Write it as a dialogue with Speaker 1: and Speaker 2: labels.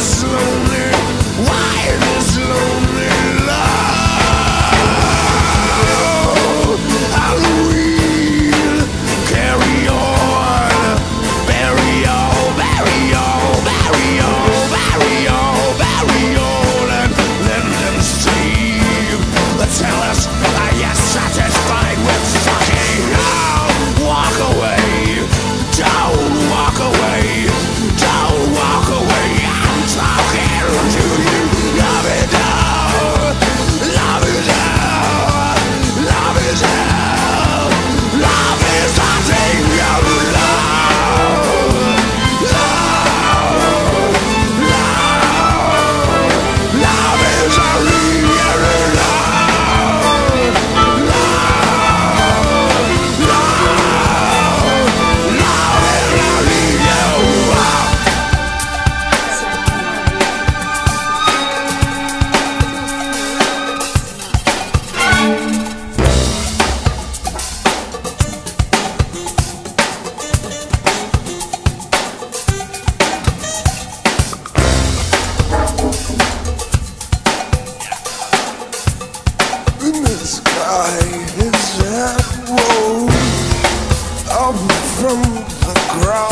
Speaker 1: Carry the